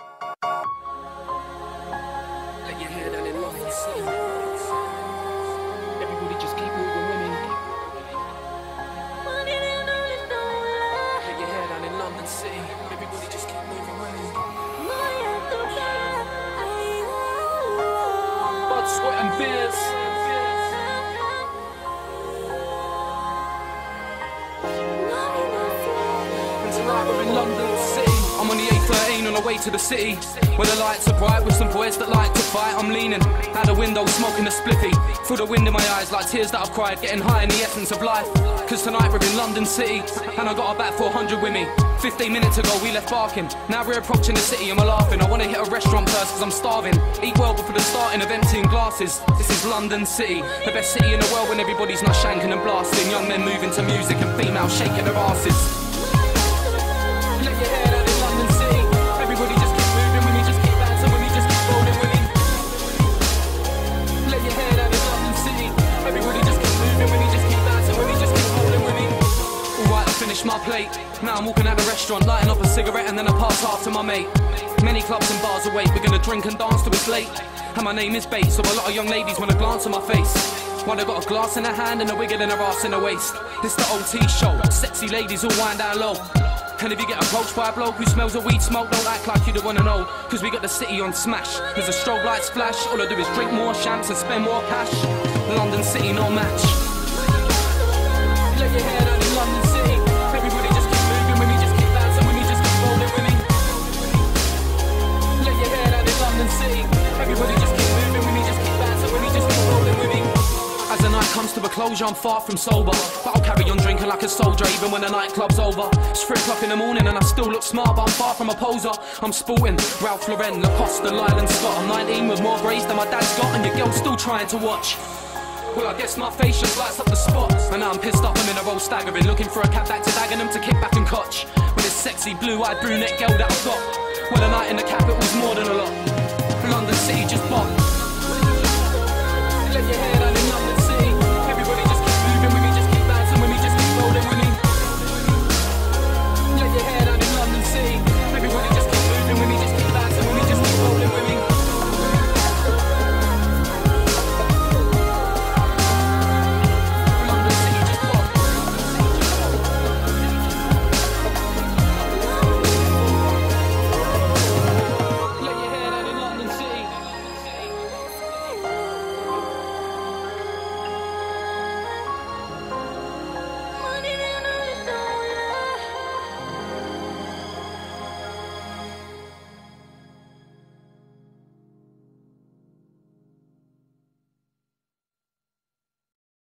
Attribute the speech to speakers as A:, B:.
A: Let your hair down in London City. Everybody just keep moving women. Let your hair down in London City. Everybody just keep moving women. Blood, sweat and beers. And tonight we're in London City. I'm on the A13 on the way to the city Where the lights are bright with some boys that like to fight. I'm leaning out the window smoking a spliffy. Through the wind in my eyes like tears that I've cried Getting high in the essence of life. Cause tonight we're in London City And I got about 400 with me. 15 minutes ago we left barking. Now we're approaching the city and we're laughing. I wanna hit a restaurant first cause I'm starving. Eat well before the starting of emptying glasses. This is London City The best city in the world when everybody's not shanking and blasting. Young men moving to music and females shaking their asses. Let your hair Finished my plate. Now I'm walking out the restaurant, lighting up a cigarette, and then I pass half to my mate. Many clubs and bars await, we're gonna drink and dance till it's late. And my name is Bates, so a lot of young ladies wanna glance at my face. One they got a glass in her hand and a wiggle in her ass in her waist. This the OT show, sexy ladies all wind down low. And if you get approached by a bloke who smells of weed smoke, don't act like you don't wanna know. Cause we got the city on smash. There's a strobe lights flash, all I do is drink more champs and spend more cash. London City, no match. London City. Everybody just keep moving with me, just keep bouncing with me, just keep rolling with me. As the night comes to a closure, I'm far from sober. But I'll carry on drinking like a soldier, even when the nightclub's over. It's three o'clock in the morning and I still look smart, but I'm far from a poser. I'm sporting Ralph Lauren, Lacoste, Lyle and Scott. I'm 19 with more braids than my dad's got, and your girl's still trying to watch. Well, I guess my face just lights up the spot. And now I'm pissed off, I'm in a roll staggering, looking for a cat back to Dagenham to kick back and cotch. With this sexy blue eyed brunette girl that I've got. Well, a night in the capital's more than a lot. London City just bought.